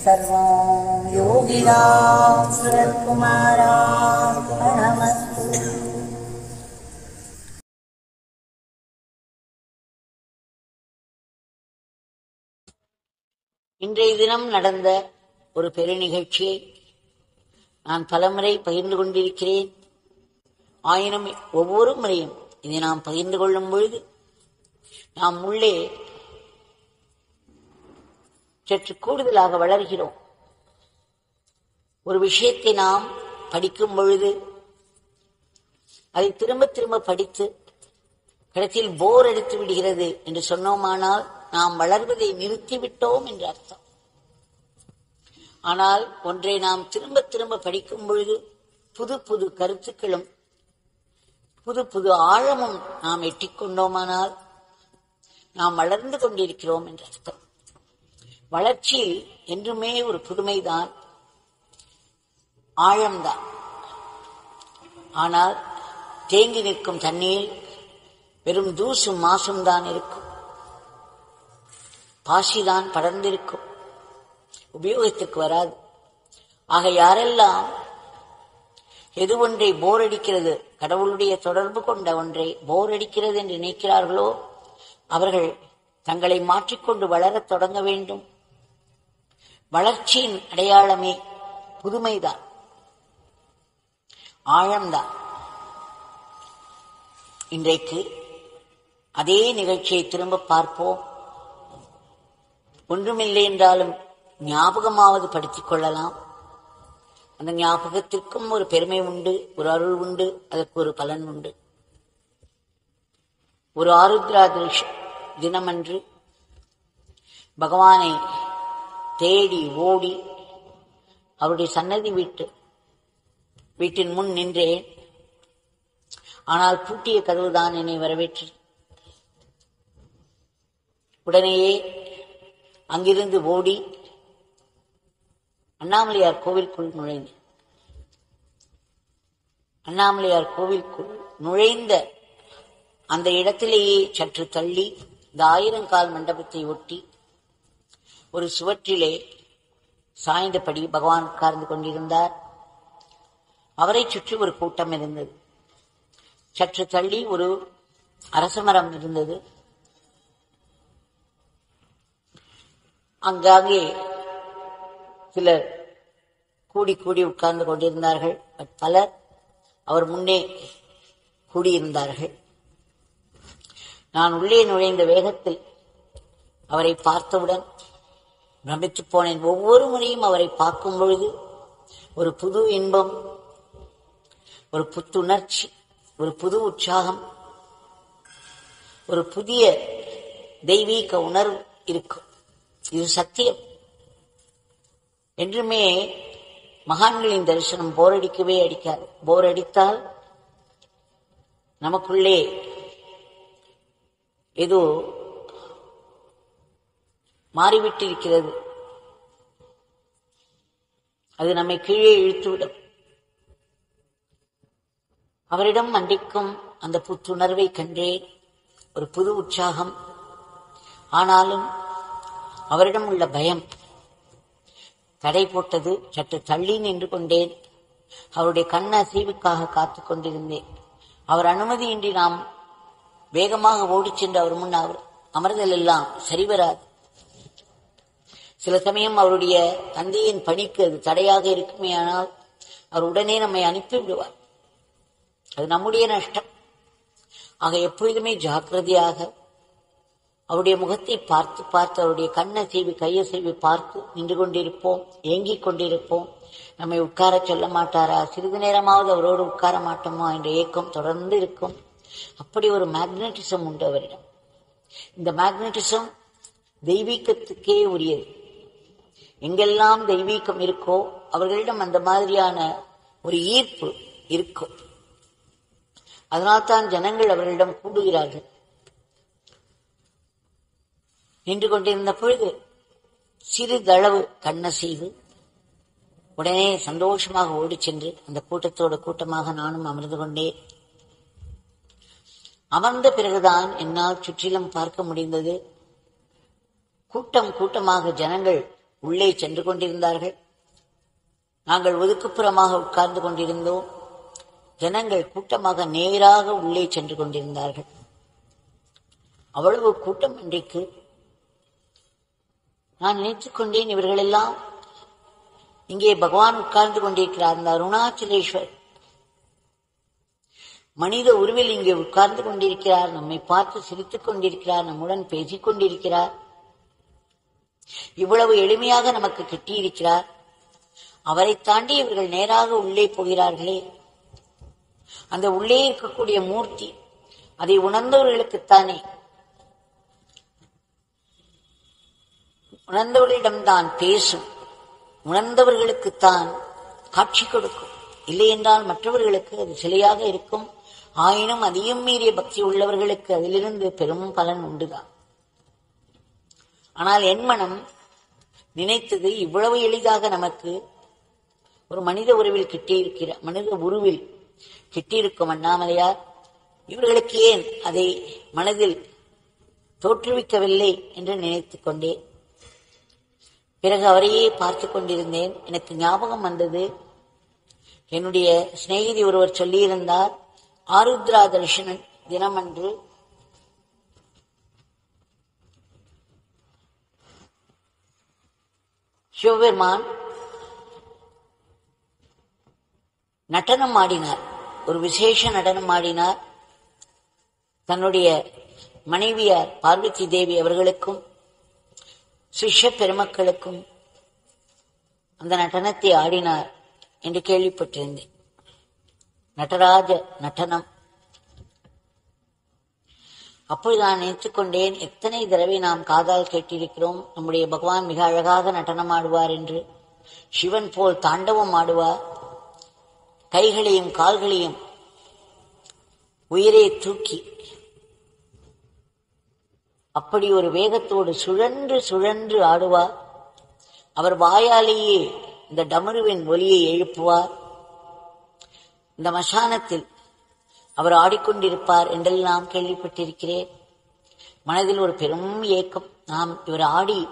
सर्वं योगी राम सूरत कुमारार्पणमस्तु இன்றைய தினம் நடந்த ஒரு பெரு நிகழ்ச்சியை நான் பலமுறை பகிர்ந்து கொண்டிருக்கிறேன் ஆயினும் ஒவ்வொரு முறையும் இதை நாம் பகிர்ந்து கொள்ளும் பொழுது நாம் உள்ளே சற்று கூடுதலாக வளர்கிறோம். ஒரு விஷயத்தை நாம் படிக்கும் பொழுது அதை திரும்ப திரும்ப படித்து கடைசியில் போர் அடித்து விடுகிறது என்று சொன்னோமானால் நாம் வளர்வதை நிறுத்திவிட்டோம் என்று அர்த்தம். ஆனால் ஒன்றை நாம் திரும்ப திரும்ப படிக்கும் பொழுது புது புது கருத்துக்களும் புது புது ஆழமும் நாம் எட்டிக்கொண்டோமானால் நாம் வளர்ந்து கொண்டிருக்கிறோம் என்று அர்த்தம். வளர்ச்சியில் என்றுமே ஒரு புதுமைதான். ஆழம்தான். ஆனால் தேங்கி நிற்கும் தண்ணீர் வெறும் தூசும் மாசும் தான் இருக்கும். பாசிதான் படர்ந்திருக்கும். உபயோகத்துக்கு வராது. ஆக யாரெல்லாம் எது ஒன்றை போர் அடிக்கிறது கடவுளுடைய தொடர்பு கொண்ட ஒன்றை போர் அடிக்கிறது என்று நினைக்கிறார்களோ அவர்கள் தங்களை மாற்றிக்கொண்டு வளரத் தொடங்க வேண்டும். வளர்ச்சியின் அடையாளமே புதுமைதான். ஆழம்தான். இன்றைக்கு அதே நிகழ்ச்சியை திரும்ப பார்ப்போம். ஒன்றுமில்லை என்றாலும் ஞாபகமாவது படுத்திக் கொள்ளலாம். அந்த ஞாபகத்திற்கும் ஒரு பெருமை உண்டு ஒரு அருள் உண்டு அதற்கு ஒரு பலன் உண்டு. ஒரு ஆருத்ரா தினமன்று பகவானை தேடி ஓடி அவருடைய சன்னதி வீட்டு வீட்டின் முன் நின்றேன். ஆனால் பூட்டிய கதவுதான் என்னை வரவேற்று. உடனேயே அங்கிருந்து ஓடி அண்ணாமலையார் கோவிலுக்குள் நுழைந்தேன். அண்ணாமலையார் கோவிலுக்குள் நுழைந்த அந்த இடத்திலேயே சற்று தள்ளி இந்த ஆயிரங்கால் மண்டபத்தை ஒட்டி ஒரு சுவற்றிலே சாய்ந்தபடி பகவான் உட்கார்ந்து கொண்டிருந்தார். அவரை சுற்றி ஒரு கூட்டம் இருந்தது. சற்று தள்ளி ஒரு அரசமரம் இருந்தது. அங்காங்கே சிலர் கூடி கூடி உட்கார்ந்து கொண்டிருந்தார்கள். பட் பலர் அவர் முன்னே கூடியிருந்தார்கள். நான் உள்ளே நுழைந்த வேகத்தில் அவரை பார்த்தவுடன் பிரமித்து போனேன். ஒவ்வொரு முறையும் அவரை பார்க்கும் பொழுது ஒரு புது இன்பம் ஒரு புத்துணர்ச்சி ஒரு புது உற்சாகம் ஒரு புதிய தெய்வீக உணர்வு இருக்கும். இது சத்தியம். என்றுமே மகான்களின் தரிசனம் போர் அடிக்கவே அடிக்காது. போர் அடித்தால் நமக்குள்ளே ஏதோ மாறிவிட்டிருக்கிறது அது நம்மை கீழே இழுத்துவிடும். அவரிடம் மண்டிக்கும் அந்த புத்துணர்வை கண்டேன். ஒரு புது உற்சாகம். ஆனாலும் அவரிடம் உள்ள பயம். தடை போட்டது சற்று தள்ளி நின்று கொண்டேன். அவருடைய கண் அசைவுக்காக காத்துக் கொண்டிருந்தேன். அவர் அனுமதியின்றி நாம் வேகமாக ஓடிச் சென்று அவர் முன் அவர் அமர்தல் எல்லாம் சரிவராது. சில சமயம் அவருடைய தந்தையின் பணிக்கு அது தடையாக இருக்குமே ஆனால் அவர் உடனே நம்மை அனுப்பி விடுவார். அது நம்முடைய நஷ்டம். ஆக எப்பொழுதுமே ஜாக்கிரதையாக அவருடைய முகத்தை பார்த்து பார்த்து அவருடைய கண்ணை செய்வு கையை செய்வி பார்த்து நின்று கொண்டிருப்போம் ஏங்கிக் கொண்டிருப்போம். நம்மை உட்கார சொல்ல மாட்டாரா? சிறிது நேரமாவது அவரோடு உட்கார மாட்டோமா என்ற ஏக்கம் தொடர்ந்து இருக்கும். அப்படி ஒரு மேக்னட்டிசம் உண்டு அவரிடம். இந்த மேக்னட்டிசம் தெய்வீகத்துக்கே உரியது. எங்கெல்லாம் தெய்வீகம் இருக்கோ அவர்களிடம் அந்த மாதிரியான ஒரு ஈர்ப்பு இருக்கும் அதனால்தான் ஜனங்கள் அவர்களிடம் கூடுகிறார்கள். நின்று கொண்டிருந்த பொழுது சிறிதளவு கண்ணசைவு உடனே சந்தோஷமாக ஓடிச் சென்று அந்த கூட்டத்தோட கூட்டமாக நானும் அமர்ந்து கொண்டேன் அமர்ந்த பிறகுதான் என்னால் சுற்றிலும் பார்க்க முடிந்தது. கூட்டம் கூட்டமாக ஜனங்கள் உள்ளே சென்று கொண்டிருந்தார்கள். நாங்கள் ஒதுக்குப்புறமாக உட்கார்ந்து கொண்டிருந்தோம். ஜனங்கள் கூட்டமாக நேராக உள்ளே சென்று கொண்டிருந்தார்கள். அவ்வளவு கூட்டம் இன்றைக்கு நான் நினைத்துக் கொண்டேன் இவர்களெல்லாம் இங்கே பகவான் உட்கார்ந்து கொண்டிருக்கிறார். இந்த அருணாச்சலேஸ்வர் மனித உருவில் இங்கே உட்கார்ந்து கொண்டிருக்கிறார். நம்மை பார்த்து சிரித்துக் கொண்டிருக்கிறார். நம்முடன் பேசிக் கொண்டிருக்கிறார். இவ்வளவு எளிமையாக நமக்கு கிட்டியிருக்கிறார். அவரை தாண்டி இவர்கள் நேராக உள்ளே போகிறார்களே. அந்த உள்ளே இருக்கக்கூடிய மூர்த்தி அதை உணர்ந்தவர்களுக்குத்தானே உணர்ந்தவர்களிடம்தான் பேசும். உணர்ந்தவர்களுக்குத்தான் காட்சி கொடுக்கும். இல்லை என்றால் மற்றவர்களுக்கு அது சிலையாக இருக்கும். ஆயினும் அதையும் மீறிய பக்தி உள்ளவர்களுக்கு அதிலிருந்து பெரும் பலன் உண்டுதான். ஆனால் என் மனம் நினைத்தது இவ்வளவு எளிதாக நமக்கு ஒரு மனித உருவில் கிட்டியிருக்கிற மனித உருவில் கிட்டியிருக்கும் அண்ணாமலையார். இவர்களுக்கு ஏன் அதை மனதில் தோற்றுவிக்கவில்லை என்று நினைத்துக் கொண்டேன் பிறகு அவரையே பார்த்து கொண்டிருந்தேன். எனக்கு ஞாபகம் வந்தது என்னுடைய சிநேகிதி ஒருவர் சொல்லியிருந்தார் ஆருத்ரா தர்ஷனன் தினமன்று சிவபெருமான் நடனம் ஆடினார். ஒரு விசேஷ நடனம் ஆடினார். தன்னுடைய மனைவியார் பார்வதி தேவி அவர்களுக்கும் சிஷ்ய பெருமக்களுக்கும் அந்த நடனத்தை ஆடினார் என்று கேள்விப்பட்டிருந்தேன். நடராஜ நடனம். அப்பொழுது நான் நினைத்துக் கொண்டேன் எத்தனை தடவை நாம் காதால் கேட்டிருக்கிறோம் நம்முடைய பகவான் மிக அழகாக நடனம் ஆடுவார் என்று. சிவன் போல் தாண்டவம் ஆடுவார். கைகளையும் கால்களையும் உயிரை தூக்கி அப்படி ஒரு வேகத்தோடு சுழன்று சுழன்று ஆடுவார். அவர் வாயாலேயே இந்த டமருவின் ஒலியை எழுப்புவார். இந்த மசானத்தில் அவர் ஆடிக்கொண்டிருப்பார் என்றெல்லாம் கேள்விப்பட்டிருக்கிறேன். மனதில் ஒரு பெரும் ஏக்கம். நாம் இவர் ஆடி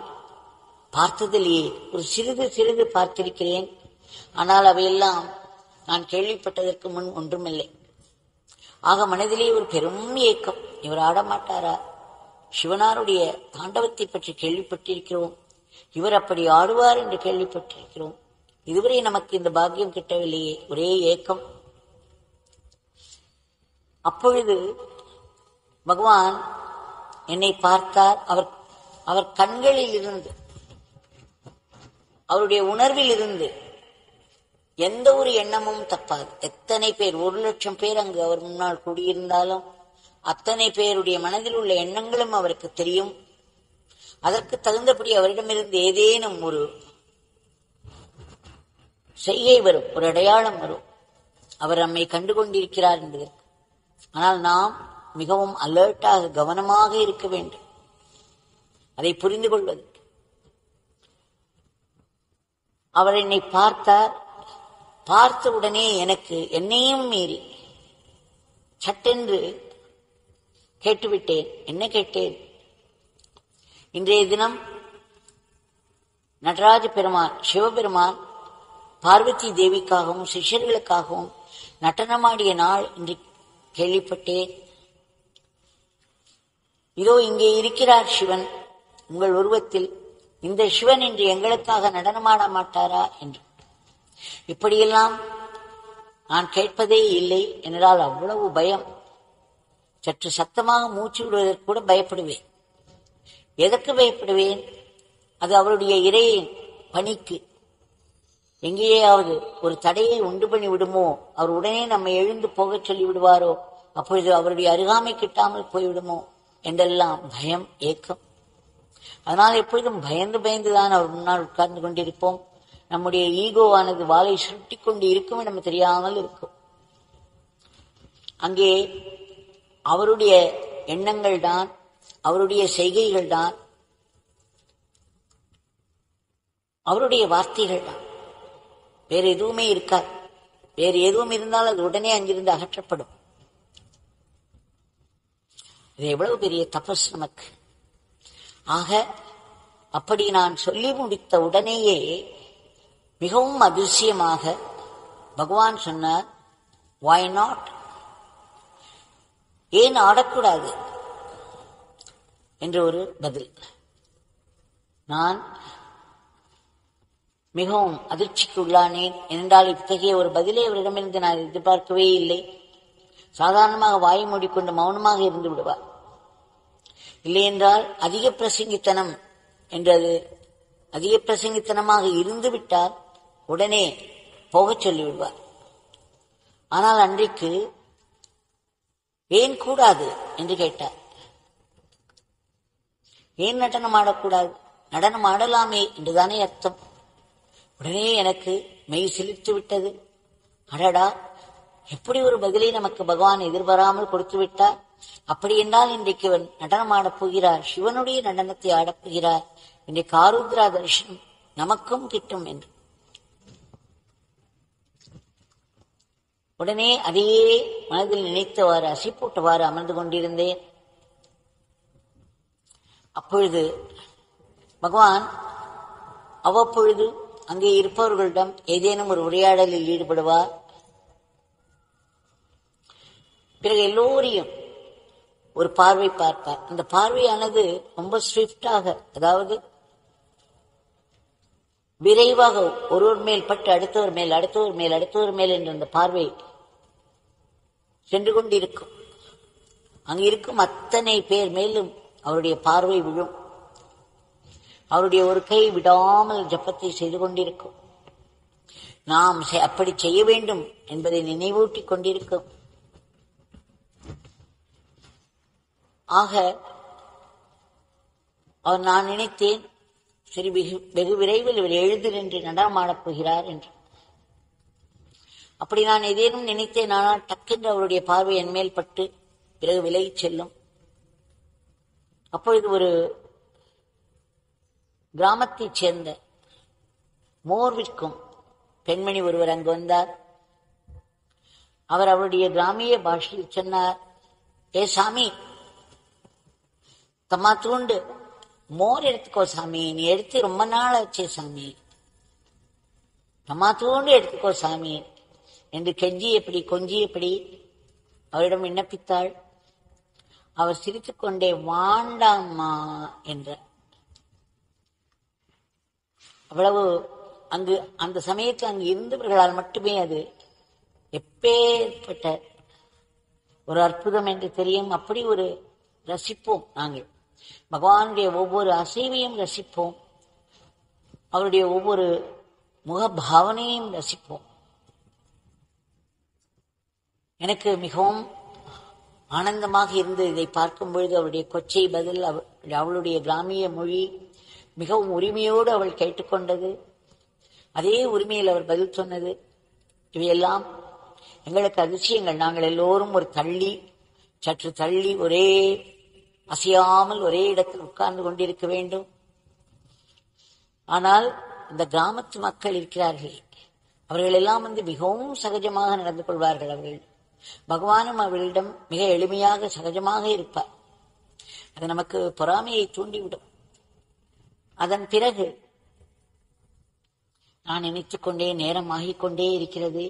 பார்த்ததிலேயே ஒரு சிறிது சிறிது பார்த்திருக்கிறேன். ஆனால் அவையெல்லாம் நான் கேள்விப்பட்டதற்கு முன் ஒன்றுமில்லை. ஆக மனதிலே ஒரு பெரும் ஏக்கம். இவர் ஆடமாட்டாரா? சிவனாருடைய தாண்டவத்தை பற்றி கேள்விப்பட்டிருக்கிறோம். இவர் அப்படி ஆடுவார் என்று கேள்விப்பட்டிருக்கிறோம். இதுவரை நமக்கு இந்த பாக்கியம் கிட்டவில்லையே. ஒரே ஏக்கம். அப்பொழுது பகவான் என்னை பார்த்தார். அவர் அவர் கண்களில் இருந்து அவருடைய உணர்வில் இருந்து எந்த ஒரு எண்ணமும் தப்பாது. எத்தனை பேர் ஒரு லட்சம் பேர் அங்கு அவர் முன்னால் கூடியிருந்தாலும் அத்தனை பேருடைய மனதில் உள்ள எண்ணங்களும் அவருக்கு தெரியும். அதற்கு தகுந்தபடி அவரிடமிருந்து ஏதேனும் ஒரு செய்கை வரும் ஒரு அடையாளம் வரும். அவர் நம்மை கண்டு கொண்டிருக்கிறார் என்பதற்கு ஆனால் நாம் மிகவும் அலர்ட்டாக கவனமாக இருக்க வேண்டும். அதை புரிந்து கொள்வது அவர் என்னை பார்த்தார். பார்த்த உடனே எனக்கு என்னையும் மீறி சட்டென்று கேட்டுவிட்டேன். என்ன கேட்டேன்? இன்றைய தினம் நடராஜ பெருமான் சிவபெருமான் பார்வதி தேவிக்காகவும் சிஷ்யர்களுக்காகவும் நடனமாடிய நாள் இன்று கேள்விப்பட்டேன். இதோ இங்கே இருக்கிறார் சிவன். உங்கள் உருவத்தில் இந்த சிவன் இன்று எங்களுக்காக நடனமாட மாட்டாரா என்று. இப்படியெல்லாம் நான் கேட்பதே இல்லை என்றால் அவ்வளவு பயம். சற்று சத்தமாக மூச்சு விடுவதற்கு கூட பயப்படுவேன். எதற்கு பயப்படுவேன்? அது அவருடைய இறையின் பணிக்கு. எங்கேயாவது ஒரு தடையை உண்டு பண்ணி விடுமோ? அவர் உடனே நம்மை எழுந்து போகச் சொல்லி விடுவாரோ அப்பொழுது அவருடைய அருகாமை கிட்டாமல் போய்விடுமோ? என்றெல்லாம் பயம் ஏக்கம். அதனால் எப்பொழுதும் பயந்து பயந்துதான் அவர் முன்னால் உட்கார்ந்து கொண்டிருப்போம். நம்முடைய ஈகோவானது வாளை சுருட்டி கொண்டு இருக்கும் நம்ம தெரியாமல் இருக்கும். அங்கே அவருடைய எண்ணங்கள் தான் அவருடைய செய்கைகள் தான் அவருடைய வார்த்தைகள் தான் வேற எதுவுமே இருக்காது. வேறு எதுவும் இருந்தால் அது உடனே அங்கிருந்து அகற்றப்படும். இது எவ்வளவு பெரிய தபஸ் நமக்கு. ஆக அப்படி நான் சொல்லி முடித்த உடனேயே மிகவும் அதிசயமாக பகவான் சொன்னார் வாய் நாட் ஏன் ஆடக்கூடாது? என்ற ஒரு பதில். நான் மிகவும் அதிர்ச்சிக்குள்ளானேன் என்றால் இத்தகைய ஒரு பதிலை அவரிடமிருந்து நான் எதிர்பார்க்கவே இல்லை. சாதாரணமாக வாய் மூடிக்கொண்டு மௌனமாக இருந்து விடுவார். இல்லையென்றால் அதிக பிரசங்கித்தனம் என்றது அதிக பிரசங்கித்தனமாக இருந்து விட்டால் உடனே போகச் சொல்லிவிடுவார். ஆனால் அன்றைக்கு ஏன் கூடாது என்று கேட்டார். ஏன் நடனம் ஆடக்கூடாது நடனம் ஆடலாமே என்றுதானே அர்த்தம்? உடனே எனக்கு மெய் சிலிர்த்து விட்டது. அடடா எப்படி ஒரு பதிலை நமக்கு பகவான் எதிர்பாராமல் கொடுத்து விட்டார்? அப்படி என்றால் இன்றைக்கு இவன் நடனம் ஆடப் போகிறார் சிவனுடைய நடனத்தை ஆடப் போகிறார். இன்றைக்கு ஆருத்ரா தரிசனம் நமக்கும் கிட்டும் என்று. உடனே அதையே மனதில் நினைத்தவாறு அசைப்பூட்டவாறு போட்டவாறு அமர்ந்து கொண்டிருந்தேன். அப்பொழுது பகவான் அவ்வப்பொழுது அங்கே இருப்பவர்களிடம் ஏதேனும் ஒரு உரையாடலில் ஈடுபடுவார். பிறகு எல்லோரையும் ஒரு பார்வை பார்ப்பார். அந்த பார்வையானது ரொம்ப ஸ்விஃப்டாக அதாவது விரைவாக ஒருவர் மேல் பட்டு அடுத்தவர் மேல் அடுத்தவர் மேல் அடுத்தவர் மேல் என்ற அந்த பார்வை சென்று கொண்டிருக்கும். அங்கு இருக்கும் அத்தனை பேர் மேலும் அவருடைய பார்வை விழும். அவருடைய ஒரு கை விடாமல் ஜப்பத்தை செய்து கொண்டிருக்கும். நாம் செ- அப்படி செய்ய வேண்டும் என்பதை நினைவூட்டிக் கொண்டிருக்கும். ஆக அவர் நான் நினைத்தேன் சரி வெகு வெகு விரைவில் இவர் எழுந்து நின்று நடனமாடப் போகிறார் என்று. அப்படி நான் ஏதேனும் நினைத்தேன் ஆனால் டக்கென்று அவருடைய பார்வை என் மேல் பட்டு பிறகு விலகிச் செல்லும். அப்பொழுது ஒரு கிராமத்தைச் சேர்ந்த மோர் விற்கும் பெண்மணி ஒருவர் அங்கு வந்தார். அவர் அவருடைய கிராமிய பாஷையில் சொன்னார் ஏ சாமி தம்மா தூண்டு. மோர் எடுத்துக்கோ சாமி நீ எடுத்து ரொம்ப நாள் ஆச்சே சாமி. தம்மா தூண்டு எடுத்துக்கோ சாமி. என்று கெஞ்சி எப்படி கொஞ்சி எப்படி அவரிடம் விண்ணப்பித்தாள். அவர் சிரித்துக்கொண்டே வாண்டாம்மா என்றார். அவ்வளவு அங்கு அந்த சமயத்தில் அங்கு இருந்தவர்களால் மட்டுமே அது எப்பேற்பட்ட ஒரு அற்புதம் என்று தெரியும். அப்படி ஒரு ரசிப்போம் நாங்கள். பகவானுடைய ஒவ்வொரு அசைவையும் ரசிப்போம். அவருடைய ஒவ்வொரு முகபாவனையும் ரசிப்போம். எனக்கு மிகவும் ஆனந்தமாக இருந்து இதை பார்க்கும் பொழுது அவருடைய கொச்சை பதில் அவ- அவளுடைய கிராமிய மொழி மிகவும் உரிமையோடு அவள் கேட்டுக்கொண்டது. அதே உரிமையில் அவர் பதில் சொன்னது. இவையெல்லாம் எங்களுக்கு அதிசயங்கள். நாங்கள் எல்லோரும் ஒரு தள்ளி சற்று தள்ளி ஒரே அசையாமல் ஒரே இடத்தில் உட்கார்ந்து கொண்டிருக்க வேண்டும். ஆனால் இந்த கிராமத்து மக்கள் இருக்கிறார்கள். அவர்கள் எல்லாம் வந்து மிகவும் சகஜமாக நடந்து கொள்வார்கள் அவர்கள். பகவானும் அவர்களிடம் மிக எளிமையாக சகஜமாக இருப்பார். அது நமக்கு பொறாமையை தூண்டிவிடும். அதன் பிறகு நான் நினைத்துக் கொண்டே நேரம் ஆகிக் கொண்டே இருக்கிறது.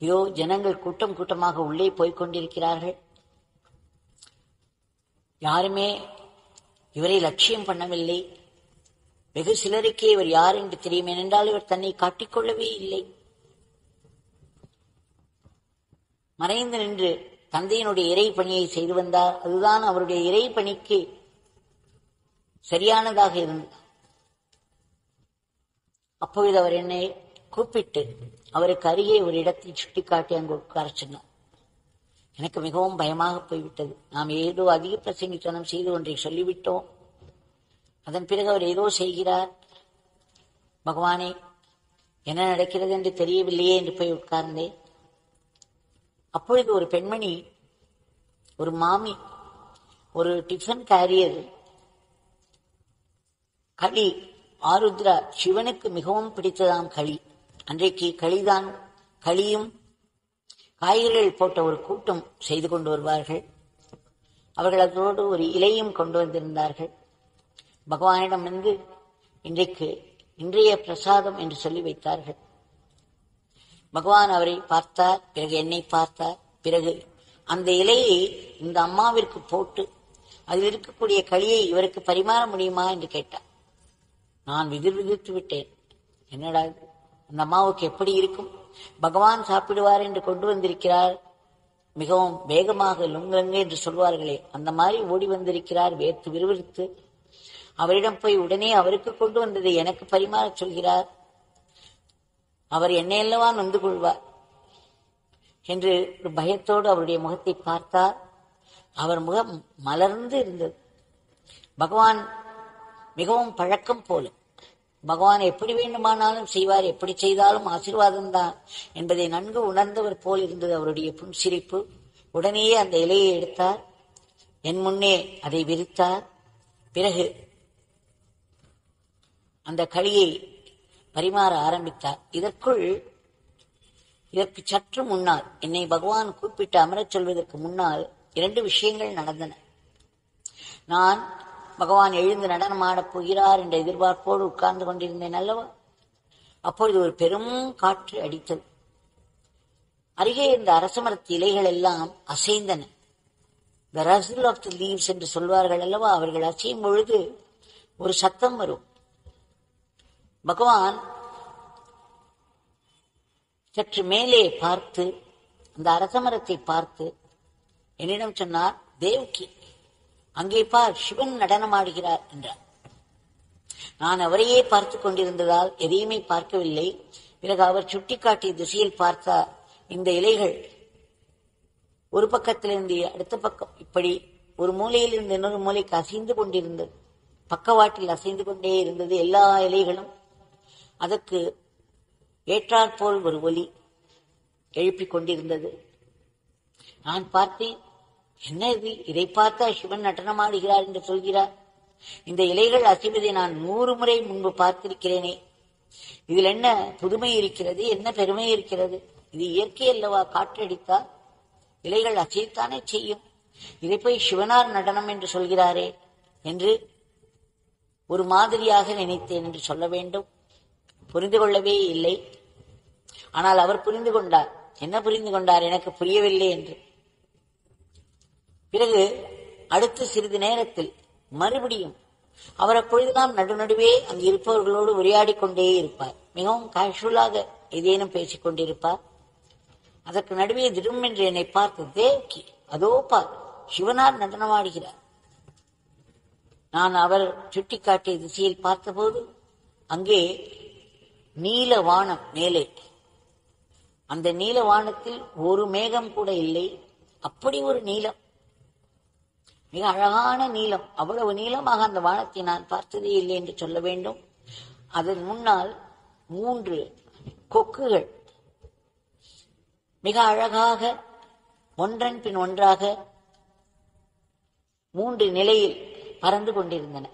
ஐயோ ஜனங்கள் கூட்டம் கூட்டமாக உள்ளே போய்க் கொண்டிருக்கிறார்கள். யாருமே இவரை லட்சியம் பண்ணவில்லை. வெகு சிலருக்கே இவர் யார் என்று தெரியும் ஏனென்றால் இவர் தன்னை காட்டிக்கொள்ளவே இல்லை. மறைந்து நின்று தந்தையினுடைய இறை பணியை செய்து வந்தார். அதுதான் அவருடைய இறை பணிக்கு சரியானதாக இருந்தது அப்பொழுது அவர் என்னை கூப்பிட்டு அவருக்கு அருகே ஒரு இடத்தை சுட்டிக்காட்டி அங்கு உட்கார சொன்னார். எனக்கு மிகவும் பயமாக போய்விட்டது. நாம் ஏதோ அதிக பிரசங்கித்தனம் செய்து ஒன்றை சொல்லிவிட்டோம். அதன் பிறகு அவர் ஏதோ செய்கிறார். பகவானே என்ன நடக்கிறது என்று தெரியவில்லையே என்று போய் உட்கார்ந்தேன். அப்பொழுது ஒரு பெண்மணி ஒரு மாமி ஒரு டிஃபன் கேரியர் களி. ஆருத்ரா சிவனுக்கு மிகவும் பிடித்ததாம் களி. அன்றைக்கு களிதான் களியும் காய்கறிகள் போட்ட ஒரு கூட்டம் செய்து கொண்டு வருவார்கள். அவர்கள் அதோடு ஒரு இலையும் கொண்டு வந்திருந்தார்கள். பகவானிடம் வந்து இன்றைக்கு இன்றைய பிரசாதம் என்று சொல்லி வைத்தார்கள். பகவான் அவரை பார்த்தார் பிறகு என்னை பார்த்தார். பிறகு அந்த இலையை இந்த அம்மாவிற்கு போட்டு அதில் இருக்கக்கூடிய களியை இவருக்கு பரிமாற முடியுமா என்று கேட்டார். நான் விதிர் விதித்து விட்டேன். என்னடா அந்த அம்மாவுக்கு எப்படி இருக்கும்? பகவான் சாப்பிடுவார் என்று கொண்டு வந்திருக்கிறார். மிகவும் வேகமாக லுங்கலங்க என்று சொல்வார்களே அந்த மாதிரி ஓடி வந்திருக்கிறார் வேர்த்து விறுவிறுத்து. அவரிடம் போய் உடனே அவருக்கு கொண்டு வந்ததை எனக்கு பரிமாறச் சொல்கிறார். அவர் என்னையல்லவா நொந்து கொள்வார்? என்று ஒரு பயத்தோடு அவருடைய முகத்தை பார்த்தார். அவர் முகம் மலர்ந்து இருந்தது. பகவான் மிகவும் பழக்கம் போல. பகவான் எப்படி வேண்டுமானாலும் செய்வார் எப்படி செய்தாலும் ஆசீர்வாதம் தான் என்பதை நன்கு உணர்ந்தவர் போல் இருந்தது அவருடைய புன்சிரிப்பு. உடனேயே அந்த இலையை எடுத்தார். என் முன்னே அதை விரித்தார். பிறகு அந்த களியை பரிமாற ஆரம்பித்தார். இதற்குள் இதற்கு சற்று முன்னால் என்னை பகவான் கூப்பிட்டு அமரச் சொல்வதற்கு முன்னால் இரண்டு விஷயங்கள் நடந்தன. நான் பகவான் எழுந்து நடனமாடப் போகிறார் என்ற எதிர்பார்ப்போடு உட்கார்ந்து கொண்டிருந்தேன் அல்லவா? அப்பொழுது ஒரு பெரும் காற்று அடித்தது. அருகே இருந்த அரசமரத்து இலைகள் எல்லாம் அசைந்தன. The rustle of the leaves என்று சொல்வார்கள் அல்லவா? அவர்கள் அசையும் பொழுது ஒரு சத்தம் வரும். பகவான் சற்று மேலே பார்த்து அந்த அரசமரத்தை பார்த்து என்னிடம் சொன்னார் தேவ்கி அங்கே பார் சிவன் நடனமாடுகிறார் என்றார். நான் அவரையே பார்த்து கொண்டிருந்ததால் எதையுமே பார்க்கவில்லை. பிறகு அவர் சுட்டிக்காட்டிய திசையில் பார்த்தார். இந்த இலைகள் ஒரு பக்கத்திலிருந்து அடுத்த பக்கம். இப்படி ஒரு மூலையிலிருந்து இன்னொரு மூலைக்கு அசைந்து கொண்டிருந்தது. பக்கவாட்டில் அசைந்து கொண்டே இருந்தது எல்லா இலைகளும். அதற்கு ஏற்றாற்போல் ஒரு ஒலி எழுப்பிக் கொண்டிருந்தது. நான் பார்த்தேன் என்ன இது? இதை பார்த்தா சிவன் நடனமாடுகிறார் என்று சொல்கிறார். இந்த இலைகள் அசைவதை நான் நூறு முறை முன்பு பார்த்திருக்கிறேனே. இதில் என்ன புதுமை இருக்கிறது? என்ன பெருமை இருக்கிறது? இது இயற்கை அல்லவா? காற்றடித்தால் இலைகள் அசைத்தானே செய்யும்? இதை போய் சிவனார் நடனம் என்று சொல்கிறாரே என்று ஒரு மாதிரியாக நினைத்தேன் என்று சொல்ல வேண்டும். புரிந்து கொள்ளவே இல்லை. ஆனால் அவர் புரிந்து கொண்டார். என்ன புரிந்து கொண்டார்? எனக்கு புரியவில்லை என்று. பிறகு அடுத்த சிறிது நேரத்தில் மறுபடியும் அவர் அப்பொழுதெல்லாம் நடுநடுவே அங்கு இருப்பவர்களோடு உரையாடி கொண்டே இருப்பார். மிகவும் கேஷுவலாக ஏதேனும் பேசிக் கொண்டிருப்பார். அதற்கு நடுவே திடும் என்று என்னை பார்த்து தேவ்கி அதோ பார் சிவனார் நடனமாடுகிறார். நான் அவர் சுட்டிக்காட்டிய திசையில் பார்த்தபோது அங்கே நீல வானம் மேலே. அந்த நீல வானத்தில் ஒரு மேகம் கூட இல்லை. அப்படி ஒரு நீலம். மிக அழகான நீளம் அவ்வளவு நீளமாக அந்த வானத்தை நான் பார்த்ததே இல்லை என்று சொல்ல வேண்டும். அதன் முன்னால் மூன்று கொக்குகள். மிக அழகாக ஒன்றன் பின் ஒன்றாக மூன்று நிலையில் பறந்து கொண்டிருந்தன.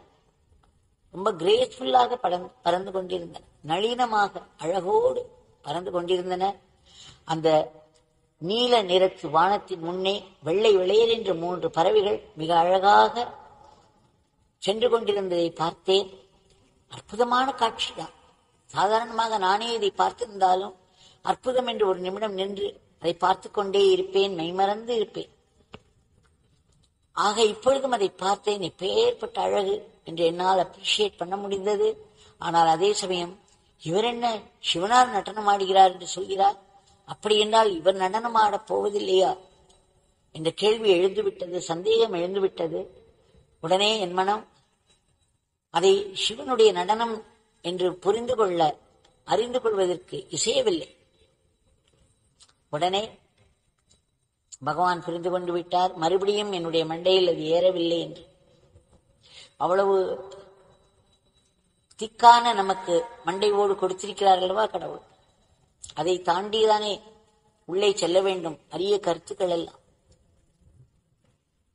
ரொம்ப கிரேஸ்ஃபுல்லாக பறந்து பறந்து கொண்டிருந்தன. நளினமாக அழகோடு பறந்து கொண்டிருந்தன. அந்த நீல நிறத்து வானத்தின் முன்னே வெள்ளை வெளையர் என்ற மூன்று பறவைகள் மிக அழகாக சென்று கொண்டிருந்ததை பார்த்தேன். அற்புதமான காட்சிதான். சாதாரணமாக நானே இதை பார்த்திருந்தாலும் அற்புதம் என்று ஒரு நிமிடம் நின்று அதை பார்த்து கொண்டே இருப்பேன் மெய்மறந்து இருப்பேன். ஆக இப்பொழுதும் அதை பார்த்தேன். இப்பேற்பட்ட அழகு என்று என்னால் அப்ரிஷியேட் பண்ண முடிந்தது. ஆனால் அதே சமயம் இவர் என்ன சிவனார் நடனம் ஆடுகிறார் என்று சொல்கிறார்? அப்படி என்றால் இவர் நடனம் ஆடப் போவதில்லையா? என்ற கேள்வி எழுந்துவிட்டது சந்தேகம் எழுந்துவிட்டது. உடனே என் மனம் அதை சிவனுடைய நடனம் என்று புரிந்து கொள்ள அறிந்து கொள்வதற்கு இசையவில்லை. உடனே பகவான் புரிந்து கொண்டு விட்டார். மறுபடியும் என்னுடைய மண்டையில் அது ஏறவில்லை என்று. அவ்வளவு திக்கான நமக்கு மண்டை ஓடு கொடுத்திருக்கிறார் அல்லவா கடவுள்? அதை தாண்டிதானே உள்ளே செல்ல வேண்டும். அரிய கருத்துக்கள் எல்லாம்.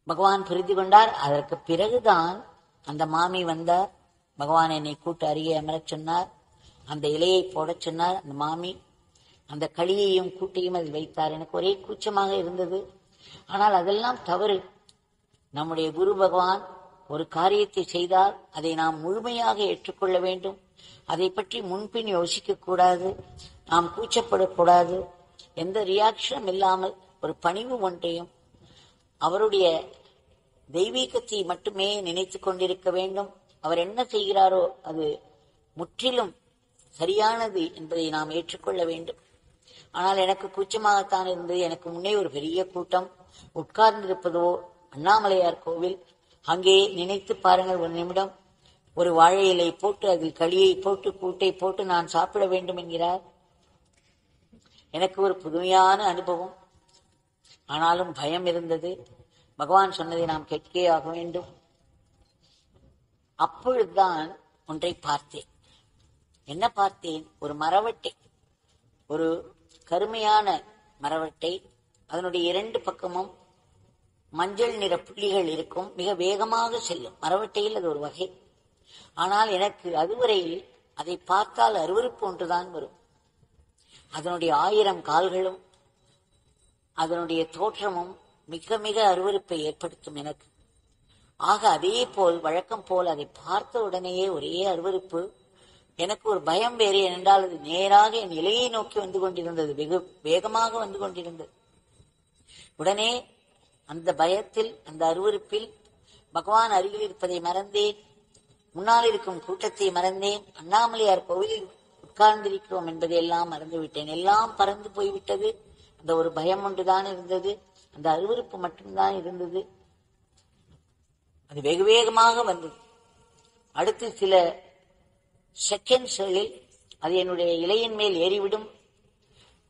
பகவான் புரிந்து கொண்டார். அதற்கு பிறகுதான் அந்த மாமி வந்தார். பகவான் என்னை கூட்டு அருகே அமரச் சொன்னார். அந்த இலையை போடச் சொன்னார் அந்த மாமி. அந்த களியையும் கூட்டையும் அதில் வைத்தார். எனக்கு ஒரே கூச்சமாக இருந்தது. ஆனால் அதெல்லாம் தவறு. நம்முடைய குரு பகவான் ஒரு காரியத்தை செய்தால் அதை நாம் முழுமையாக ஏற்றுக்கொள்ள வேண்டும். அதை பற்றி முன்பின் யோசிக்க கூடாது நாம் கூச்சப்படக்கூடாது. எந்த ரியாக்ஷனும் இல்லாமல் ஒரு பணிவு ஒன்றையும் அவருடைய தெய்வீகத்தை மட்டுமே நினைத்து கொண்டிருக்க வேண்டும். அவர் என்ன செய்கிறாரோ அது முற்றிலும் சரியானது என்பதை நாம் ஏற்றுக்கொள்ள வேண்டும். ஆனால் எனக்கு கூச்சமாகத்தான் இருந்தது. எனக்கு முன்னே ஒரு பெரிய கூட்டம். உட்கார்ந்திருப்பதோ அண்ணாமலையார் கோவில். அங்கே நினைத்து பாருங்கள் ஒரு நிமிடம். ஒரு வாழை இலை போட்டு அதில் களியை போட்டு கூட்டை போட்டு நான் சாப்பிட வேண்டும் என்கிறார். எனக்கு ஒரு புதுமையான அனுபவம். ஆனாலும் பயம் இருந்தது. பகவான் சொன்னதை நாம் கேட்கே ஆக வேண்டும். அப்பொழுதுதான் ஒன்றை பார்த்தேன். என்ன பார்த்தேன்? ஒரு மரவட்டை. ஒரு கருமையான மரவட்டை. அதனுடைய இரண்டு பக்கமும் மஞ்சள் நிற புள்ளிகள் இருக்கும். மிக வேகமாக செல்லும். மரவட்டையில் அது ஒரு வகை. ஆனால் எனக்கு அதுவரையில் அதை பார்த்தால் அருவருப்பு ஒன்றுதான் வரும். அதனுடைய ஆயிரம் கால்களும் அதனுடைய தோற்றமும் மிக மிக அருவருப்பை ஏற்படுத்தும் எனக்கு. ஆக அதே போல் வழக்கம் போல் அதை பார்த்த உடனேயே ஒரே அருவருப்பு எனக்கு ஒரு பயம் வேறு என்றால் அது நேராக என் இலையை நோக்கி வந்து கொண்டிருந்தது வெகு வேகமாக வந்து கொண்டிருந்தது. உடனே அந்த பயத்தில் அந்த அருவருப்பில் பகவான் அருகில் இருப்பதை மறந்தேன் முன்னால் இருக்கும் கூட்டத்தை மறந்தேன். அண்ணாமலையார் கோவிலில் உட்கார்ந்திருக்கிறோம் என்பதையெல்லாம் மறந்துவிட்டேன். எல்லாம் பறந்து போய்விட்டது. அந்த ஒரு பயம் ஒன்றுதான் இருந்தது. அந்த அருவருப்பு மட்டும்தான் இருந்தது. அது வெகு வேகமாக வந்தது. அடுத்து சில செகண்ட்ஸ்களில் அது என்னுடைய இலையின் மேல் ஏறிவிடும்.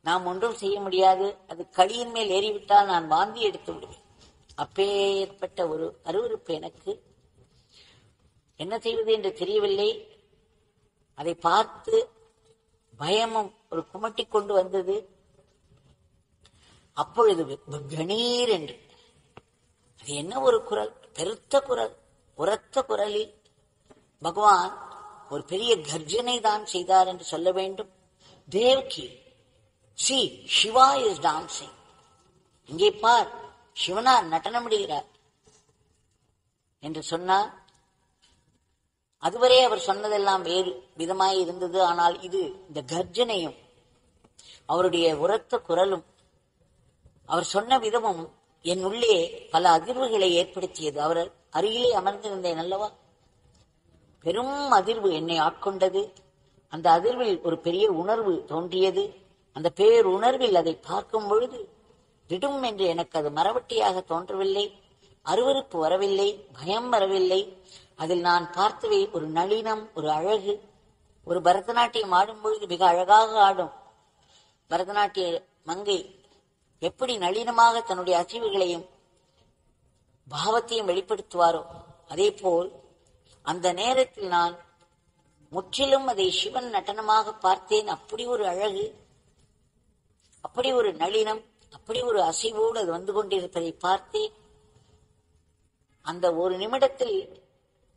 நாம் ஒன்றும் செய்ய முடியாது. அது களியின் மேல் ஏறிவிட்டால் நான் வாந்தி எடுத்து விடுவேன். அப்பேற்பட்ட ஒரு அருவருப்பு எனக்கு என்ன செய்வது என்று தெரியவில்லை. அதை பார்த்து பயமும் ஒரு குமட்டி கொண்டு வந்தது. அப்பொழுது கணீர் என்று. அது என்ன ஒரு குரல்? பெருத்த குரல் உரத்த குரலில் பகவான் ஒரு பெரிய கர்ஜனை தான் செய்தார் என்று சொல்ல வேண்டும். Devki C Siva is dancing. இங்கே பார் சிவனார் நடனமிடுகிறார் என்று சொன்னார் அதுவரை அவர் சொன்னதெல்லாம் வேறு விதமாய் இருந்தது. ஆனால் இது இந்த கர்ஜனையும் அவருடைய உரத்த குரலும் அவர் சொன்ன விதமும் என் உள்ளே பல அதிர்வுகளை ஏற்படுத்தியது. அவர் அருகிலே அமர்ந்திருந்தேன் அல்லவா? பெரும் அதிர்வு என்னை ஆட்கொண்டது. அந்த அதிர்வில் ஒரு பெரிய உணர்வு தோன்றியது. அந்த பேருணர்வில் அதை பார்க்கும் பொழுது திடும் என்று எனக்கு அது மரவட்டியாக தோன்றவில்லை. அருவருப்பு வரவில்லை. பயம் வரவில்லை. அதில் நான் பார்த்தவை ஒரு நளினம் ஒரு அழகு. ஒரு பரதநாட்டியம் ஆடும் பொழுது மிக அழகாக ஆடும். பரதநாட்டிய மங்கை எப்படி நளினமாக தன்னுடைய அசைவுகளையும் பாவத்தையும் வெளிப்படுத்துவாரோ அதே போல் அந்த நேரத்தில் நான் முற்றிலும் அதை சிவன் நடனமாக பார்த்தேன். அப்படி ஒரு அழகு அப்படி ஒரு நளினம் அப்படி ஒரு அசைவோடு அது வந்து கொண்டிருப்பதை பார்த்தேன். அந்த ஒரு நிமிடத்தில்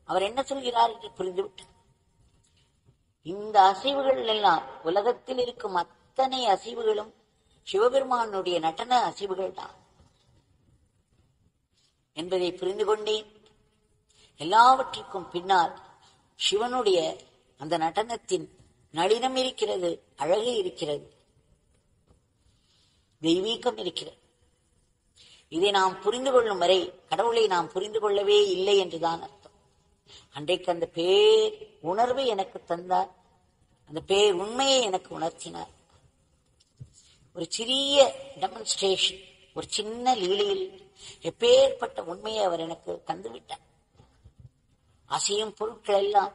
அவர் என்ன சொல்கிறார் என்று புரிந்துவிட்டார் இந்த அசைவுகள் எல்லாம் உலகத்தில் இருக்கும் அத்தனை அசைவுகளும் சிவபெருமானுடைய நடன அசைவுகள் தான் என்பதை புரிந்து கொண்டேன். எல்லாவற்றிற்கும் பின்னால் சிவனுடைய அந்த நடனத்தின் நளினம் இருக்கிறது அழகு இருக்கிறது தெய்வீகம் இருக்கிறது. இதை நாம் புரிந்து கொள்ளும் வரை கடவுளை நாம் புரிந்து கொள்ளவே இல்லை என்றுதான் அன்றைக்கு அந்த பேர் உணர்வை எனக்கு தந்தார். அந்த பேர் உண்மையை எனக்கு உணர்த்தினார். ஒரு சிறிய டெமன்ஸ்ட்ரேஷன் ஒரு சின்ன லீலையில் எப்பேற்பட்ட உண்மையை அவர் எனக்கு தந்துவிட்டார். அசையும் பொருட்கள் எல்லாம்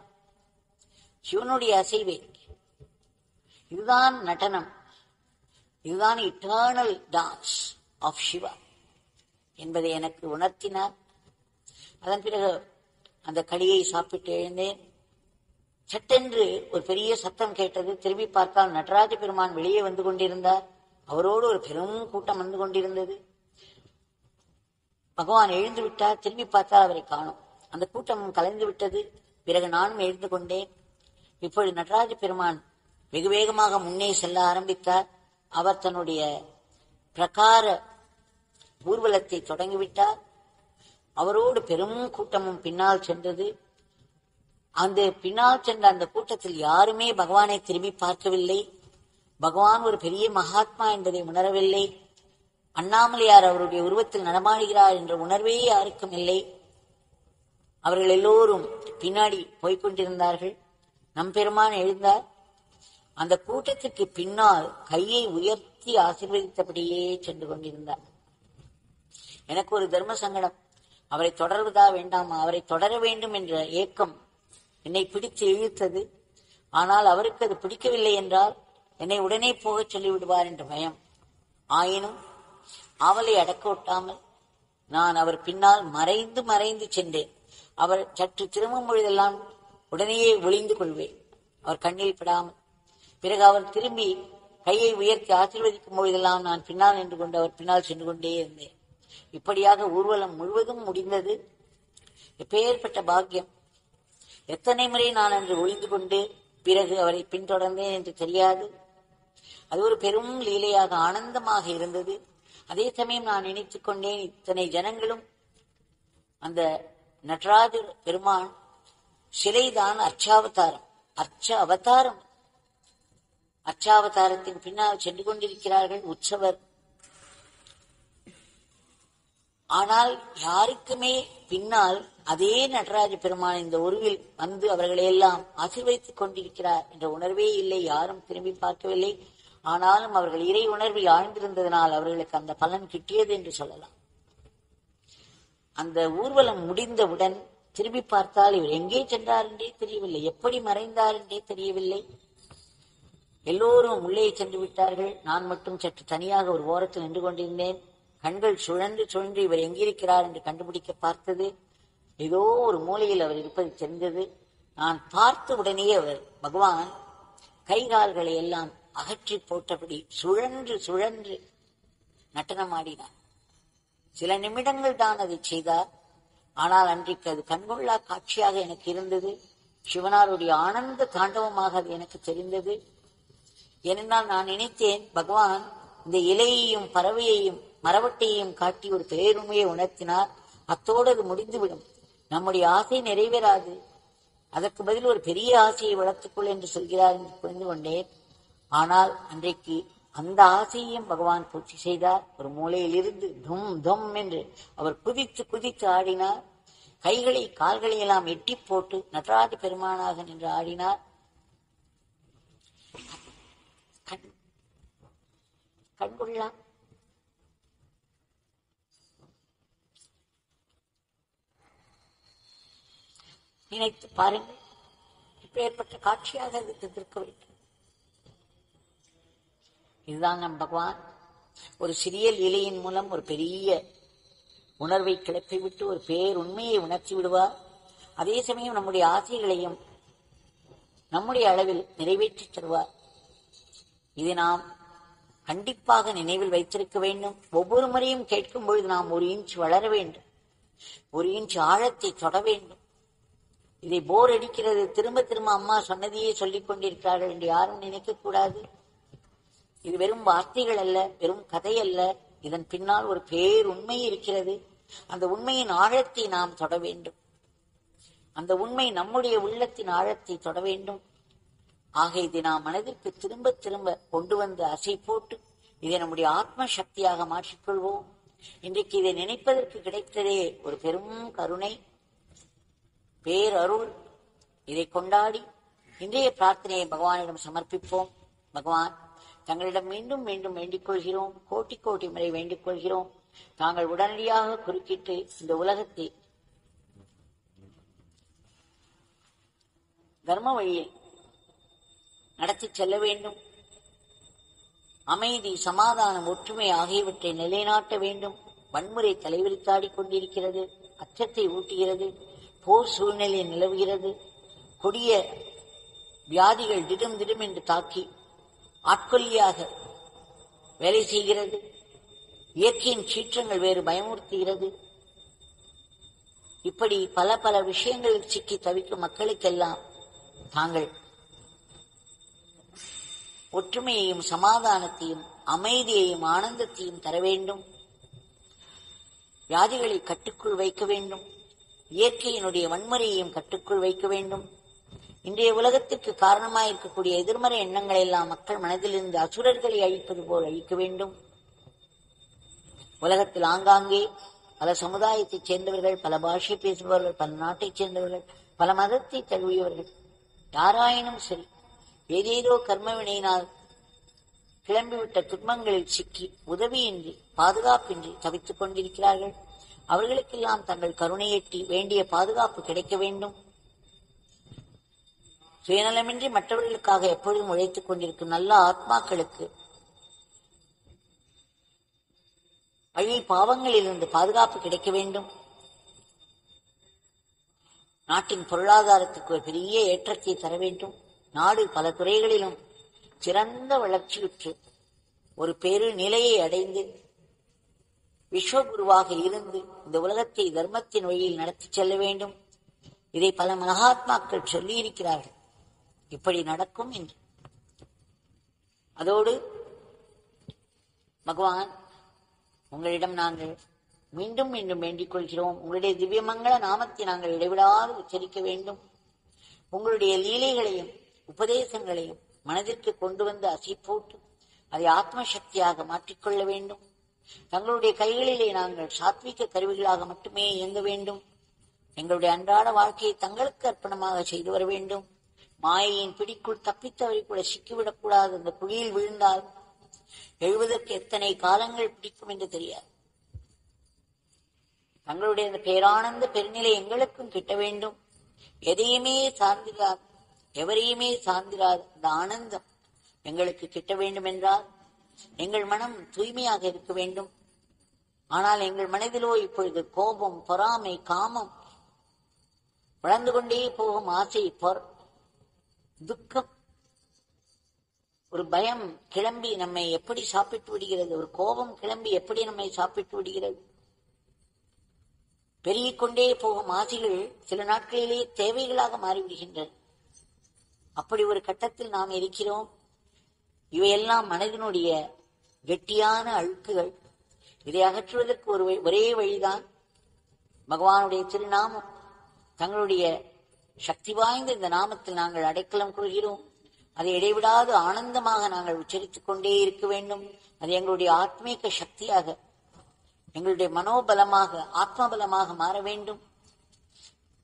சிவனுடைய அசைவே. இதுதான் நடனம். இதுதான் இட்டர்னல் டான்ஸ் ஆஃப் சிவா என்பதை எனக்கு உணர்த்தினார். அதன் பிறகு அந்த களியை சாப்பிட்டு எழுந்தேன் சட்டென்று ஒரு பெரிய சத்தம் கேட்டது. திரும்பி பார்த்தால் நடராஜ பெருமான் வெளியே வந்து கொண்டிருந்தார். அவரோடு ஒரு பெரும் கூட்டம் வந்து கொண்டிருந்தது. பகவான் எழுந்து விட்டார். திரும்பி பார்த்தால் அவரை காணும். அந்த கூட்டம் கலைந்து விட்டது. பிறகு நானும் எழுந்து கொண்டேன். இப்பொழுது நடராஜ பெருமான் வெகு வேகமாக முன்னே செல்ல ஆரம்பித்தார். அவர் தன்னுடைய பிரகார ஊர்வலத்தை தொடங்கிவிட்டார். அவரோடு பெரும் கூட்டமும் பின்னால் சென்றது. அந்த பின்னால் சென்ற அந்த கூட்டத்தில் யாருமே பகவானை திரும்பி பார்க்கவில்லை. பகவான் ஒரு பெரிய மகாத்மா என்பதை உணரவில்லை. அண்ணாமலையார் அவருடைய உருவத்தில் நடமாடுகிறார் என்ற உணர்வே யாருக்கும் இல்லை. அவர்கள் எல்லோரும் பின்னாடி போய்கொண்டிருந்தார்கள் நம்பெருமான் நம் பெருமான் எழுந்தார். அந்த கூட்டத்திற்கு பின்னால் கையை உயர்த்தி ஆசீர்வதித்தபடியே சென்று கொண்டிருந்தார். எனக்கு ஒரு தர்ம சங்கடம். அவரை தொடர்வதா வேண்டாமா? அவரை தொடர வேண்டும் என்ற ஏக்கம் என்னை பிடித்து இழுத்தது. ஆனால் அவருக்கு அது பிடிக்கவில்லை என்றால் என்னை உடனே போகச் சொல்லிவிடுவார் என்ற பயம். ஆயினும் ஆவலை அடக்க விட்டாமல் நான் அவர் பின்னால் மறைந்து மறைந்து சென்றேன். அவர் சற்று திரும்பும் பொழுதெல்லாம் உடனேயே ஒளிந்து கொள்வேன். அவர் கண்ணில் படாமல். பிறகு அவர் திரும்பி கையை உயர்த்தி ஆசீர்வதிக்கும் பொழுதெல்லாம் நான் பின்னால் நின்று கொண்டு அவர் பின்னால் சென்று கொண்டே இருந்தேன். இப்படியாக ஊர்வலம் முழுவதும் முடிந்தது. எப்பேற்பட்ட பாக்கியம். எத்தனை முறை நான் அன்று ஒளிந்து கொண்டு பிறகு அவரை பின்தொடர்ந்தேன் என்று தெரியாது. அது ஒரு பெரும் லீலையாக ஆனந்தமாக இருந்தது. அதே சமயம் நான் நினைத்துக் கொண்டேன் இத்தனை ஜனங்களும் அந்த நடராஜ பெருமான் சிலைதான் அர்ச்சாவதாரம். அர்ச்ச அவதாரம். அர்ச்சாவதாரத்தின் பின்னால் சென்று கொண்டிருக்கிறார்கள் உற்சவர். ஆனால் யாருக்குமே பின்னால் அதே நடராஜ பெருமான் இந்த உருவில் வந்து அவர்களை எல்லாம் ஆசீர்வதித்துக் கொண்டிருக்கிறார் என்ற உணர்வே இல்லை யாரும் திரும்பி பார்க்கவில்லை. ஆனாலும் அவர்கள் இறை உணர்வில் ஆழ்ந்திருந்ததனால் அவர்களுக்கு அந்த பலன் கிட்டியது என்று சொல்லலாம். அந்த ஊர்வலம் முடிந்தவுடன் திரும்பி பார்த்தால் இவர் எங்கே சென்றார் என்றே தெரியவில்லை. எப்படி மறைந்தார் என்றே தெரியவில்லை. எல்லோரும் உள்ளே சென்று விட்டார்கள். நான் மட்டும் சற்று தனியாக ஒரு ஓரத்தில் நின்று கொண்டிருந்தேன். கண்கள் சுழன்று சுழன்று இவர் எங்கிருக்கிறார் என்று கண்டுபிடிக்க பார்த்தது. ஏதோ ஒரு மூலையில் அவர் இருப்பது தெரிந்தது. நான் பார்த்த உடனேயே அவர் பகவான் கை கால்களை எல்லாம் அகற்றி போட்டபடி சுழன்று சுழன்று நடனமாடினார் சில நிமிடங்கள் தான் அதை செய்தார். ஆனால் அன்றைக்கு அது கண்கொள்ளா காட்சியாக எனக்கு இருந்தது. சிவனாருடைய ஆனந்த தாண்டவமாக அது எனக்கு தெரிந்தது. ஏனென்றால் நான் நினைத்தேன் பகவான் இந்த இலையையும் பறவையையும் மரவட்டையையும் காட்டி ஒரு பேருமையை உணர்த்தினார். அத்தோடு அது முடிந்துவிடும். நம்முடைய ஆசை நிறைவேறாது. அதற்கு பதில் ஒரு பெரிய ஆசையை வளர்த்துக்கொள் என்று சொல்கிறார் என்று புரிந்து கொண்டேன். ஆனால் அன்றைக்கு அந்த ஆசையையும் பகவான் பூர்த்தி செய்தார். ஒரு மூலையில் இருந்து தும் தும் என்று அவர் குதித்து குதித்து ஆடினார். கைகளை கால்களை எல்லாம் எட்டி போட்டு நடராஜ பெருமானாக நின்று ஆடினார். கண் கண்கொள்ளா நினைத்து பாருங்கள். இப்பேற்பட்ட காட்சியாக அது இருந்திருக்க வேண்டும். இதுதான் நம் பகவான். ஒரு சிறிய இலையின் மூலம் ஒரு பெரிய உணர்வை கிளப்பி விட்டு ஒரு பேர் உண்மையை உணர்த்தி விடுவார். அதே சமயம் நம்முடைய ஆசைகளையும் நம்முடைய அளவில் நிறைவேற்றித் தருவார். இதை நாம் கண்டிப்பாக நினைவில் வைத்திருக்க வேண்டும். ஒவ்வொரு முறையும் கேட்கும் பொழுது நாம் ஒரு இன்ச் வளர வேண்டும். ஒரு இன்ச் ஆழத்தை தொட வேண்டும். இதை போர் அடிக்கிறது திரும்ப திரும்ப அம்மா சொன்னதையே சொல்லிக் கொண்டிருக்கிறார்கள் என்று யாரும் நினைக்க கூடாது. இது வெறும் வார்த்தைகள் அல்ல வெறும் கதை அல்ல. இதன் பின்னால் ஒரு பேர் உண்மை இருக்கிறது. அந்த உண்மையின் ஆழத்தை நாம் தொட வேண்டும். அந்த உண்மை நம்முடைய உள்ளத்தின் ஆழத்தை தொட வேண்டும். ஆக இதை நாம் மனதிற்கு திரும்ப திரும்ப கொண்டு வந்து அசை போட்டு இதை நம்முடைய ஆத்ம சக்தியாக மாற்றிக்கொள்வோம். இன்றைக்கு இதை நினைப்பதற்கு கிடைத்ததே ஒரு பெரும் கருணை. பேரருள். இதை கொண்டாடி இன்றைய பிரார்த்தனையை பகவானிடம் சமர்ப்பிப்போம். பகவான் தங்களிடம் மீண்டும் மீண்டும் வேண்டிக் கொள்கிறோம். கோட்டி கோட்டி முறை வேண்டிக் கொள்கிறோம். தாங்கள் உடனடியாக குறுக்கிட்டு இந்த உலகத்தை தர்ம வழியில் நடத்திச் செல்ல வேண்டும். அமைதி சமாதானம் ஒற்றுமை ஆகியவற்றை நிலைநாட்ட வேண்டும். வன்முறை தலைவிரித்தாடி கொண்டிருக்கிறது. அச்சத்தை ஊட்டுகிறது. போர் சூழ்நிலை நிலவுகிறது. கொடிய வியாதிகள் திடும் திடும் என்று தாக்கி ஆட்கொல்லியாக வேலை செய்கிறது. இயற்கையின் சீற்றங்கள் வேறு பயமுறுத்துகிறது. இப்படி பல பல விஷயங்களில் சிக்கி தவிக்கும் மக்களுக்கெல்லாம் தாங்கள் ஒற்றுமையையும் சமாதானத்தையும் அமைதியையும் ஆனந்தத்தையும் தர வேண்டும். வியாதிகளை கட்டுக்குள் வைக்க வேண்டும். இயற்கையினுடைய வன்முறையையும் கட்டுக்குள் வைக்க வேண்டும். இன்றைய உலகத்திற்கு காரணமாயிருக்கக்கூடிய எதிர்மறை எண்ணங்களை எல்லாம் மக்கள் மனதிலிருந்து அசுரர்களை அழிப்பது போல் அழிக்க வேண்டும். உலகத்தில் ஆங்காங்கே பல சமுதாயத்தைச் சேர்ந்தவர்கள் பல பாஷை பேசுபவர்கள் பல நாட்டைச் சேர்ந்தவர்கள் பல மதத்தை தழுவியவர்கள். யாராயினும் சரி ஏதேதோ கர்மவினையினால் கிளம்பிவிட்ட துன்பங்களில் சிக்கி உதவியின்றி பாதுகாப்பின்றி தவித்துக் கொண்டிருக்கிறார்கள். அவர்களுக்கெல்லாம் தங்கள் கருணையெட்டி வேண்டிய பாதுகாப்பு கிடைக்க வேண்டும். சுயநலமின்றி மற்றவர்களுக்காக எப்பொழுதும் உழைத்துக் கொண்டிருக்கும் நல்ல ஆத்மாக்களுக்கு வழி பாவங்களிலிருந்து பாதுகாப்பு கிடைக்க வேண்டும். நாட்டின் பொருளாதாரத்துக்கு ஒரு பெரிய ஏற்றத்தை தர வேண்டும். நாடு பல துறைகளிலும் சிறந்த வளர்ச்சியுற்று ஒரு பெரு நிலையை அடைந்து விஸ்வகுருவாக இருந்து இந்த உலகத்தை தர்மத்தின் வழியில் நடத்திச் செல்ல வேண்டும். இதை பல மகாத்மாக்கள் சொல்லியிருக்கிறார்கள். இப்படி நடக்கும் என்று. அதோடு பகவான் உங்களிடம் நாங்கள் மீண்டும் மீண்டும் வேண்டிக் கொள்கிறோம். உங்களுடைய திவ்யமங்கள நாமத்தை நாங்கள் இடைவிடாது உச்சரிக்க வேண்டும். உங்களுடைய லீலைகளையும் உபதேசங்களையும் மனதிற்கு கொண்டு வந்து அசைப்போட்டு அதை ஆத்ம சக்தியாக மாற்றிக்கொள்ள வேண்டும். தங்களுடைய கைகளிலே நாங்கள் சாத்விக கருவிகளாக மட்டுமே இயங்க வேண்டும். எங்களுடைய அன்றாட வாழ்க்கையை தங்களுக்கு அர்ப்பணமாக செய்து வர வேண்டும். மாயையின் பிடிக்குள் தப்பித்தவரை கூட சிக்கிவிடக்கூடாது அந்த குழியில் விழுந்தால் எழுவதற்கு எத்தனை காலங்கள் பிடிக்கும் என்று தெரியாது. தங்களுடைய அந்த பேரானந்த பெருநிலை எங்களுக்கும் கிட்ட வேண்டும். எதையுமே சார்ந்திராது எவரையுமே சார்ந்திராது. அந்த ஆனந்தம் எங்களுக்கு கிட்ட வேண்டும் என்றால் எங்கள் மனம் தூய்மையாக இருக்க வேண்டும். ஆனால் எங்கள் மனதிலோ இப்பொழுது கோபம் பொறாமை காமம். வளர்ந்து கொண்டே போகும் ஆசை பொர் துக்கம். ஒரு பயம் கிளம்பி நம்மை எப்படி சாப்பிட்டு விடுகிறது? ஒரு கோபம் கிளம்பி எப்படி நம்மை சாப்பிட்டு விடுகிறது? பெருகிக்கொண்டே போகும் ஆசைகள் சில நாட்களிலேயே தேவைகளாக மாறிவிடுகின்றன. அப்படி ஒரு கட்டத்தில் நாம் இருக்கிறோம். இவையெல்லாம் மனதினுடைய கெட்டியான அழுக்குகள். இதை அகற்றுவதற்கு ஒரு ஒரே வழிதான் பகவானுடைய திருநாமம். தங்களுடைய சக்தி வாய்ந்த இந்த நாமத்தில் நாங்கள் அடைக்கலம் கொள்கிறோம். அதை இடைவிடாது ஆனந்தமாக நாங்கள் உச்சரித்துக் கொண்டே இருக்க வேண்டும். அது எங்களுடைய ஆத்மீக சக்தியாக எங்களுடைய மனோபலமாக ஆத்மபலமாக மாற வேண்டும்.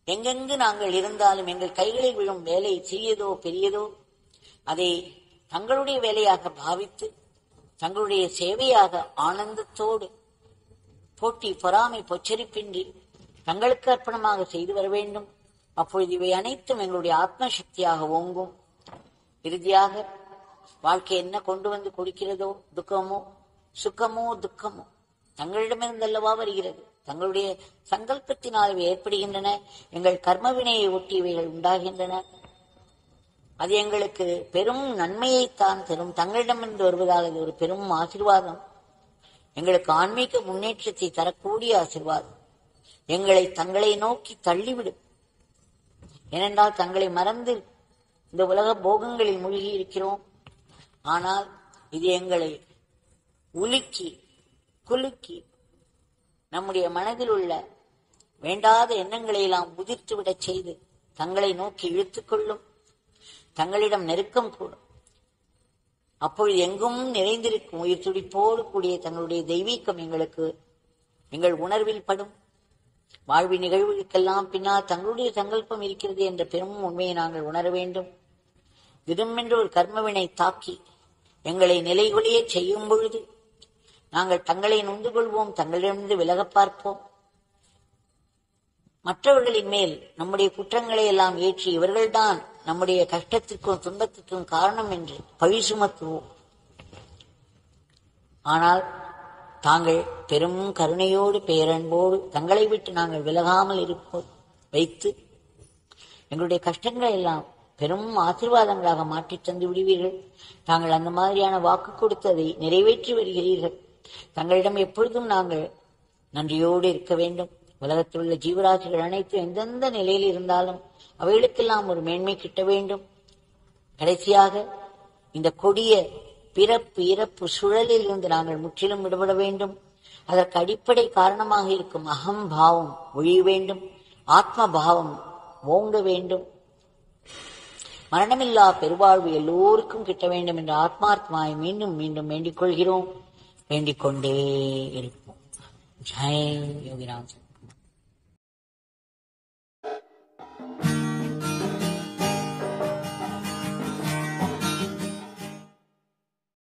எங்கெங்கு நாங்கள் இருந்தாலும் எங்கள் கைகளில் விழும் வேலை சிறியதோ பெரியதோ அதை தங்களுடைய வேலையாக பாவித்து தங்களுடைய சேவையாக ஆனந்தத்தோடு போட்டி பொறாமை பொச்சரிப்பின்றி தங்களுக்கு அர்ப்பணமாக செய்து வர வேண்டும். அப்பொழுது இவை அனைத்தும் எங்களுடைய ஆத்ம சக்தியாக ஓங்கும். இறுதியாக வாழ்க்கை என்ன கொண்டு வந்து கொடுக்கிறதோ துக்கமோ சுக்கமோ துக்கமோ தங்களிடமிருந்தல்லவா வருகிறது. தங்களுடைய சங்கல்பத்தினால் ஏற்படுகின்றன. எங்கள் கர்மவினையை ஒட்டி இவைகள் உண்டாகின்றன. அது எங்களுக்கு பெரும் நன்மையைத்தான் தரும். தங்களிடமிருந்து வருவதால் அது ஒரு பெரும் ஆசீர்வாதம். எங்களுக்கு ஆன்மீக முன்னேற்றத்தை தரக்கூடிய ஆசிர்வாதம். எங்களை தங்களை நோக்கி தள்ளிவிடும். ஏனென்றால் தங்களை மறந்து இந்த உலக போகங்களில் மூழ்கி இருக்கிறோம். ஆனால் இது எங்களை உலுக்கி குலுக்கி நம்முடைய மனதில் உள்ள வேண்டாத எண்ணங்களை எல்லாம் உதிர்த்து விடச் செய்து தங்களை நோக்கி இழுத்துக்கொள்ளும் தங்களிடம் நெருக்கம் கூடும். அப்பொழுது எங்கும் நிறைந்திருக்கும் உயிர் துடிப்போடு கூடிய தங்களுடைய தெய்வீகம் எங்களுக்கு எங்கள் உணர்வில் படும். வாழ்வின் நிகழ்வுகளுக்கெல்லாம் பின்னால் தங்களுடைய சங்கல்பம் இருக்கிறது என்ற பெரும் உண்மையை நாங்கள் உணர வேண்டும். விதமென்று ஒரு கர்மவினை தாக்கி எங்களை நிலைகுலைய செய்யும் பொழுது நாங்கள் தங்களை நொந்து கொள்வோம் தங்களிடமிருந்து விலகப் பார்ப்போம். மற்றவர்களின் மேல் நம்முடைய குற்றங்களை எல்லாம் ஏற்றி இவர்கள்தான் நம்முடைய கஷ்டத்திற்கும் துன்பத்திற்கும் காரணம் என்று பழி சுமத்துவோம். ஆனால் தாங்கள் பெரும் கருணையோடு பேரன்போடு தங்களை விட்டு நாங்கள் விலகாமல் இருப்போம். வைத்து எங்களுடைய கஷ்டங்களை எல்லாம் பெரும் ஆசீர்வாதங்களாக மாற்றித் தந்து விடுவீர்கள். தாங்கள் அந்த மாதிரியான வாக்கு கொடுத்ததை நிறைவேற்றி வருகிறீர்கள். தங்களிடம் எப்பொழுதும் நாங்கள் நன்றியோடு இருக்க வேண்டும். உலகத்தில் உள்ள ஜீவராசிகள் அனைத்து எந்தெந்த நிலையில் இருந்தாலும் அவைகளுக்கெல்லாம் ஒரு மேன்மை கிட்ட வேண்டும். கடைசியாக இந்த கொடிய பிறப்பு இறப்பு சுழலில் இருந்து நாங்கள் முற்றிலும் விடுபட வேண்டும். அதற்கு அடிப்படை காரணமாக இருக்கும் அகம்பாவம் ஒழிய வேண்டும். ஆத்ம பாவம் ஓங்க வேண்டும். மரணமில்லா பெருவாழ்வு எல்லோருக்கும் கிட்ட வேண்டும் என்ற ஆத்மார்த்தமாய் மீண்டும் மீண்டும் வேண்டிக் கொள்கிறோம். வேண்டிக் கொண்டே இருப்போம். ஜெய் யோகிராஜ்